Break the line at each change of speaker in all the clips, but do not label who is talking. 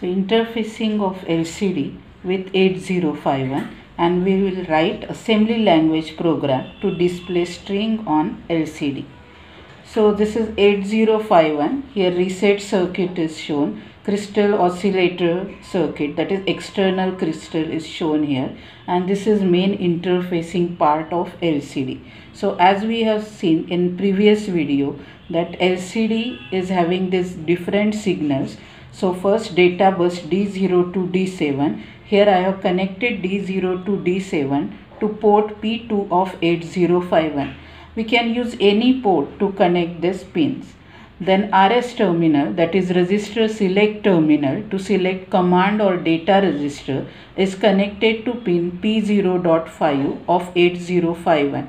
So interfacing of LCD with 8051 and we will write assembly language program to display string on LCD. So this is 8051 here reset circuit is shown crystal oscillator circuit that is external crystal is shown here and this is main interfacing part of LCD. So as we have seen in previous video that LCD is having these different signals so first data bus D0 to D7. Here I have connected D0 to D7 to port P2 of 8051. We can use any port to connect these pins. Then RS terminal that is register select terminal to select command or data register is connected to pin P0.5 of 8051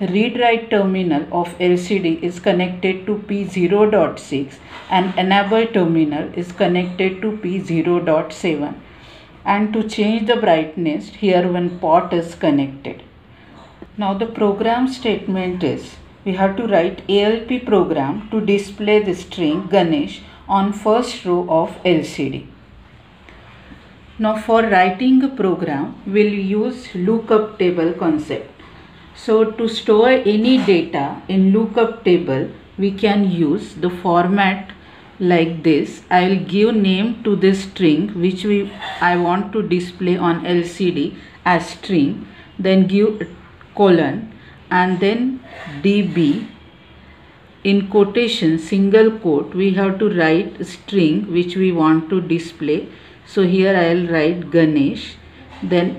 read-write terminal of LCD is connected to P0.6 and enable terminal is connected to P0.7 and to change the brightness here one pot is connected. Now the program statement is we have to write ALP program to display the string Ganesh on first row of LCD. Now for writing a program we'll use lookup table concept. So to store any data in lookup table, we can use the format like this. I will give name to this string which we I want to display on LCD as string. Then give colon and then db in quotation single quote we have to write string which we want to display so here i will write ganesh then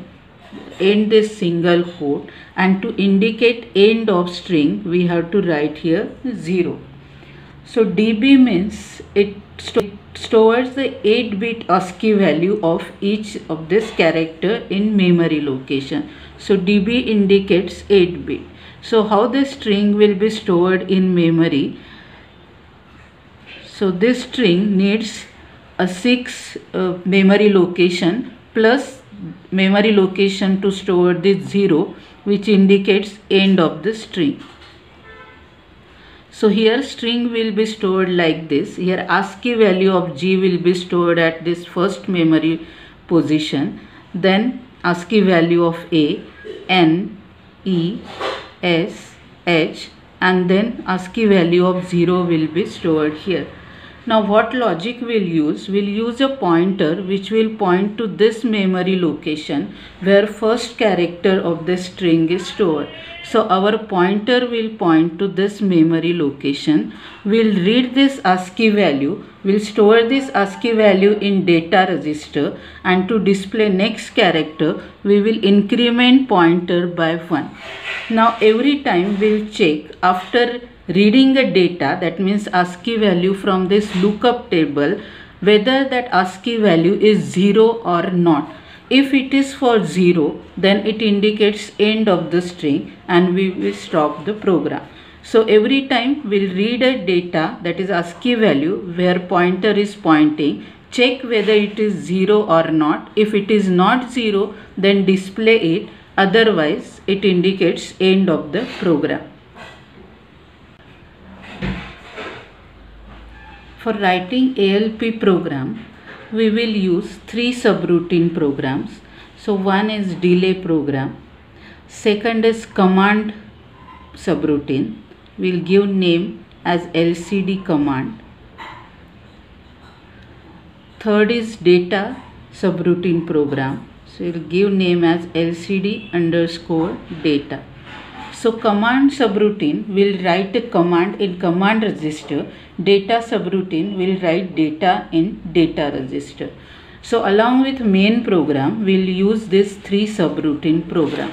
end this single quote and to indicate end of string we have to write here 0 so db means it, st stores the 8 bit ASCII value of each of this character in memory location. So db indicates 8 bit. So how the string will be stored in memory? So this string needs a 6 uh, memory location plus memory location to store this 0 which indicates end of the string. So here string will be stored like this. Here ASCII value of G will be stored at this first memory position. Then ASCII value of A, N, E, S, H and then ASCII value of 0 will be stored here. Now what logic we'll use? We'll use a pointer which will point to this memory location where first character of the string is stored. So our pointer will point to this memory location. We'll read this ASCII value. We'll store this ASCII value in data register and to display next character we will increment pointer by 1. Now every time we'll check after reading the data that means ASCII value from this lookup table whether that ASCII value is 0 or not. If it is for 0 then it indicates end of the string and we will stop the program. So every time we'll read a data that is ASCII value where pointer is pointing check whether it is 0 or not. If it is not 0 then display it otherwise it indicates end of the program. For writing ALP program, we will use three subroutine programs. So one is delay program. Second is command subroutine. We'll give name as LCD command. Third is data subroutine program. So we'll give name as LCD underscore data. So command subroutine will write a command in command register. Data subroutine will write data in data register. So along with main program, we'll use this three subroutine program.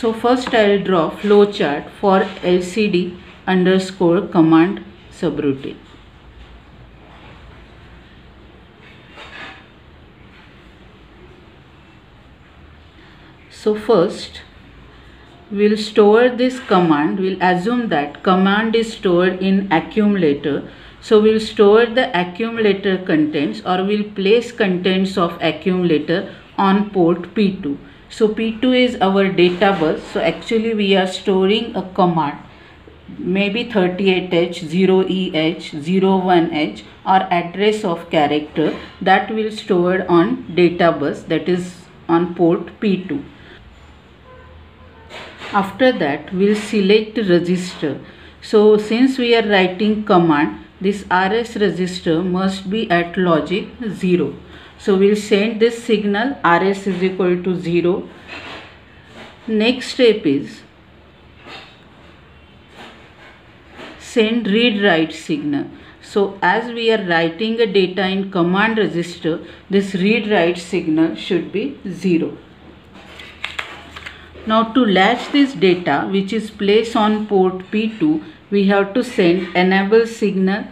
So first I'll draw flowchart for LCD underscore command subroutine. So first we'll store this command we'll assume that command is stored in accumulator. So we'll store the accumulator contents or we'll place contents of accumulator on port P2 so P2 is our data bus. So actually we are storing a command. Maybe 38h 0eh 01h or address of character that will stored on data bus that is on port p2 after that we'll select register. So since we are writing command this rs register must be at logic 0 so we'll send this signal rs is equal to 0 next step is send read write signal. So as we are writing a data in command register this read write signal should be 0 now to latch this data which is placed on port P2 we have to send enable signal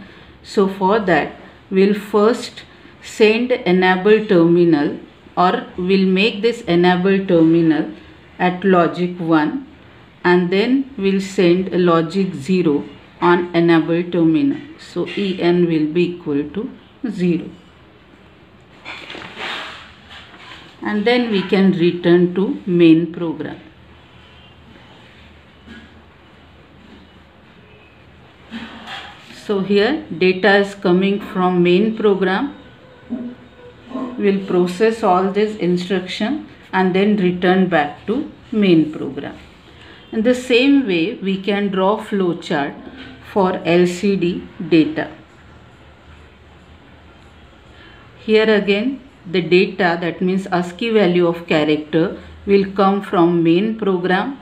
so for that we'll first send enable terminal or we'll make this enable terminal at logic 1 and then we'll send a logic 0 on enable terminal. So En will be equal to 0. And then we can return to main program. So here data is coming from main program. We'll process all this instruction and then return back to main program. In the same way, we can draw flowchart for LCD data. Here again, the data that means ASCII value of character will come from main program.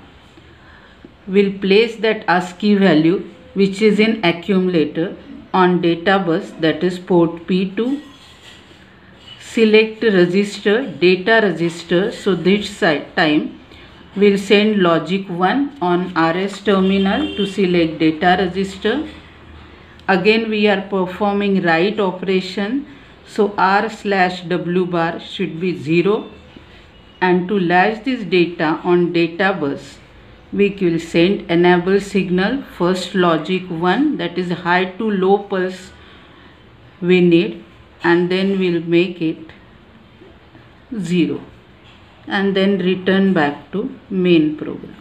We'll place that ASCII value which is in accumulator on data bus that is port P2 select register data register so this time We'll send logic 1 on RS terminal to select data register. Again we are performing write operation. So R slash W bar should be 0. And to latch this data on data bus, we will send enable signal first logic 1 that is high to low pulse we need and then we'll make it 0 and then return back to main program.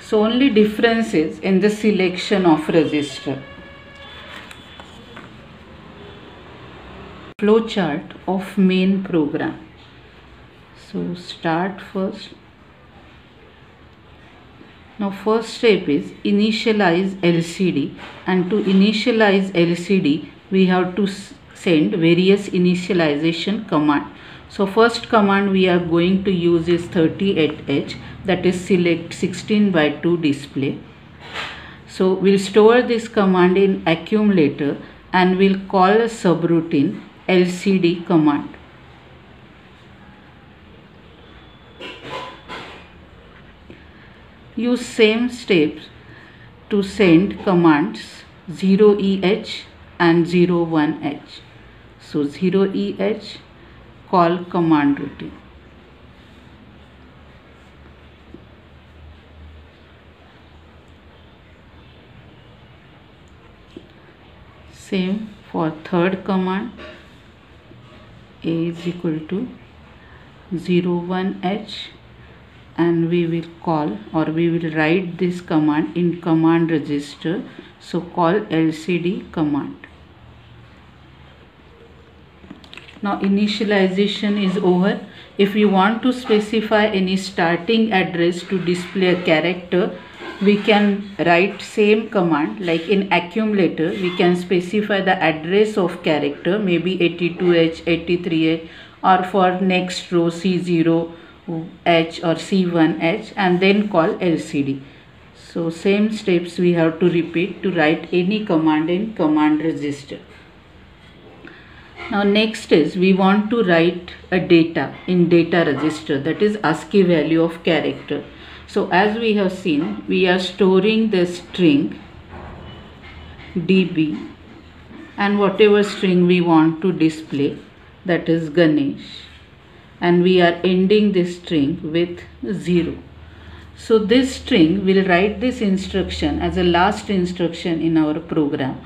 So only difference is in the selection of register. Flowchart of main program. So start first. Now first step is initialize LCD and to initialize LCD we have to send various initialization command. So first command we are going to use is 38H that is select 16 by 2 display. So we'll store this command in accumulator and we'll call a subroutine LCD command. Use same steps to send commands 0EH and 01H. So 0EH call command routine. Same for third command a is equal to 01h and we will call or we will write this command in command register. So call lcd command. Now initialization is over. If you want to specify any starting address to display a character we can write same command like in accumulator we can specify the address of character maybe 82h 83h or for next row c0h or c1h and then call lcd so same steps we have to repeat to write any command in command register now next is we want to write a data in data register that is ASCII value of character. So as we have seen we are storing the string db and whatever string we want to display that is Ganesh and we are ending this string with 0. So this string will write this instruction as a last instruction in our program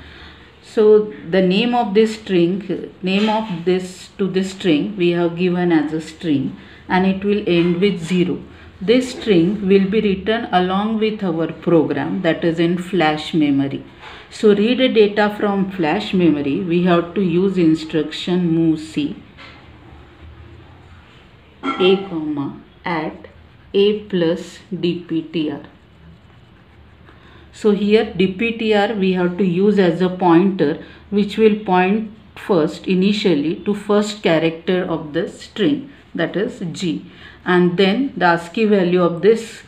so the name of this string, name of this to this string we have given as a string and it will end with 0. This string will be written along with our program that is in flash memory. So read the data from flash memory we have to use instruction movc a comma at a plus dptr. So here dptr we have to use as a pointer which will point first initially to first character of the string that is G and then the ASCII value of this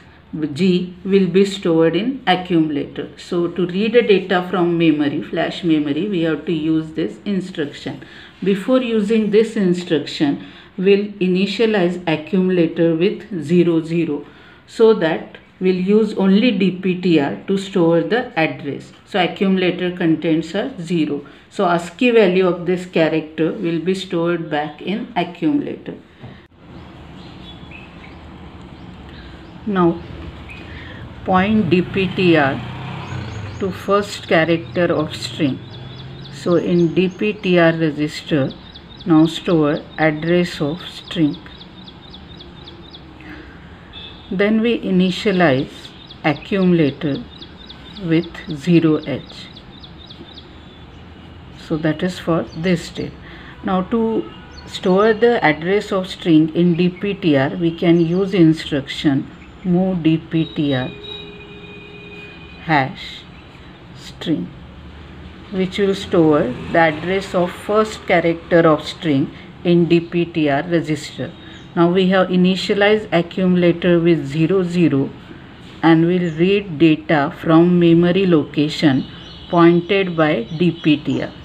G will be stored in accumulator. So to read the data from memory, flash memory, we have to use this instruction. Before using this instruction, we'll initialize accumulator with 00 zero, so that we'll use only DPTR to store the address. So accumulator contains a 0. So ASCII value of this character will be stored back in accumulator. Now point DPTR to first character of string. So in DPTR register now store address of string. Then we initialize accumulator with 0h. So that is for this step. Now to store the address of string in DPTR we can use instruction move DPTR hash string which will store the address of first character of string in DPTR register. Now we have initialized accumulator with 00, 0 and will read data from memory location pointed by DPTR.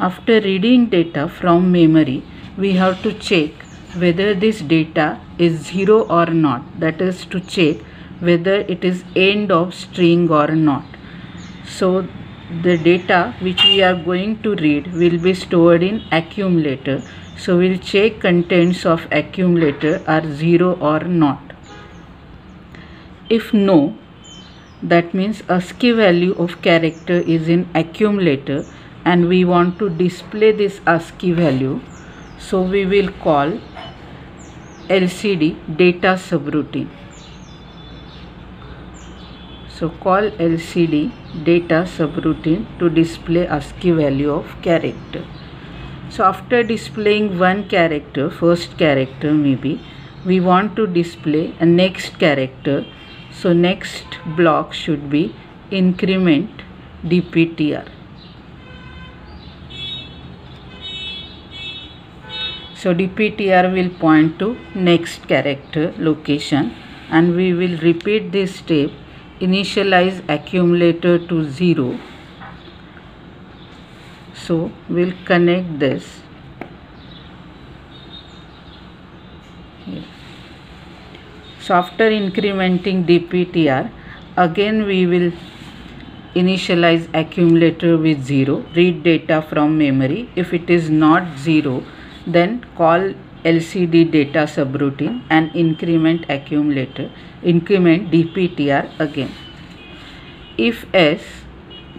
After reading data from memory, we have to check whether this data is 0 or not. That is to check whether it is end of string or not. So the data which we are going to read will be stored in accumulator. So we'll check contents of accumulator are 0 or not. If no, that means ASCII value of character is in accumulator and we want to display this ASCII value. So we will call LCD data subroutine. So call LCD data subroutine to display ASCII value of character. So after displaying one character, first character maybe, we want to display a next character. So next block should be increment DPTR. So DPTR will point to next character location and we will repeat this step initialize accumulator to 0 so we'll connect this here. so after incrementing dptr again we will initialize accumulator with 0 read data from memory if it is not 0 then call LCD data subroutine and increment accumulator, increment DPTR again. If S,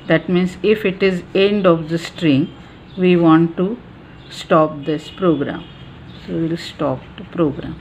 that means if it is end of the string, we want to stop this program. So we will stop the program.